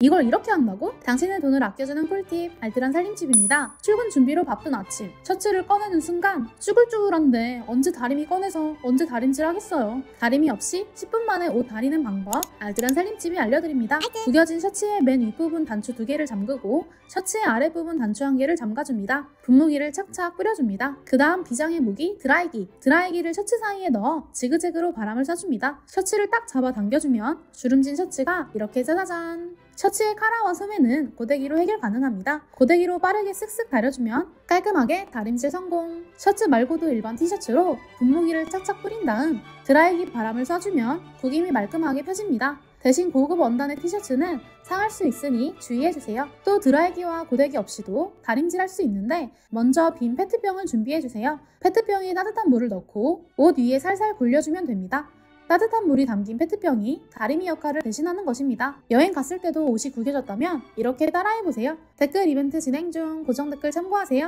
이걸 이렇게 한다고? 당신의 돈을 아껴주는 꿀팁 알뜰한 살림집입니다. 출근 준비로 바쁜 아침 셔츠를 꺼내는 순간 쭈글쭈글한데 언제 다림이 꺼내서 언제 다림질 하겠어요. 다림이 없이 10분 만에 옷 다리는 방법 알뜰한 살림집이 알려드립니다. 구겨진 셔츠의 맨 윗부분 단추 두 개를 잠그고 셔츠의 아랫부분 단추 한 개를 잠가줍니다. 분무기를 착착 뿌려줍니다. 그 다음 비장의 무기 드라이기 드라이기를 셔츠 사이에 넣어 지그재그로 바람을 쏴줍니다. 셔츠를 딱 잡아 당겨주면 주름진 셔츠가 이렇게 짜자잔 셔츠의 카라와 소매는 고데기로 해결 가능합니다. 고데기로 빠르게 쓱쓱 다려주면 깔끔하게 다림질 성공. 셔츠 말고도 일반 티셔츠로 분무기를 착착 뿌린 다음 드라이기 바람을 쏴주면 구김이 말끔하게 펴집니다. 대신 고급 원단의 티셔츠는 상할 수 있으니 주의해주세요. 또 드라이기와 고데기 없이도 다림질 할 수 있는데 먼저 빈 페트병을 준비해주세요. 페트병에 따뜻한 물을 넣고 옷 위에 살살 굴려주면 됩니다. 따뜻한 물이 담긴 페트병이 다리미 역할을 대신하는 것입니다. 여행 갔을 때도 옷이 구겨졌다면 이렇게 따라해보세요. 댓글 이벤트 진행 중 고정 댓글 참고하세요.